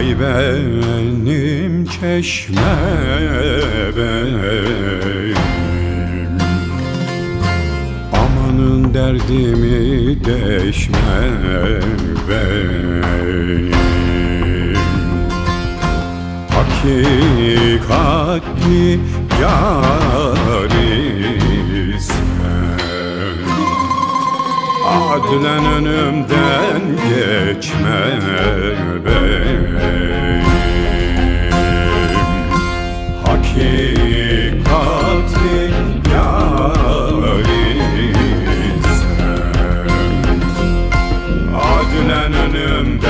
Vay benim çeşme benim. Amanın derdimi deşme benim. Hakikatli yâri Adlen önümden geçme benim Hakikatli yâri sen Adlen önümden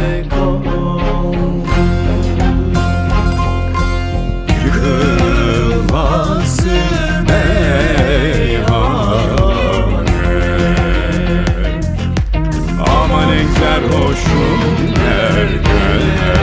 renkler hoşum. Her gün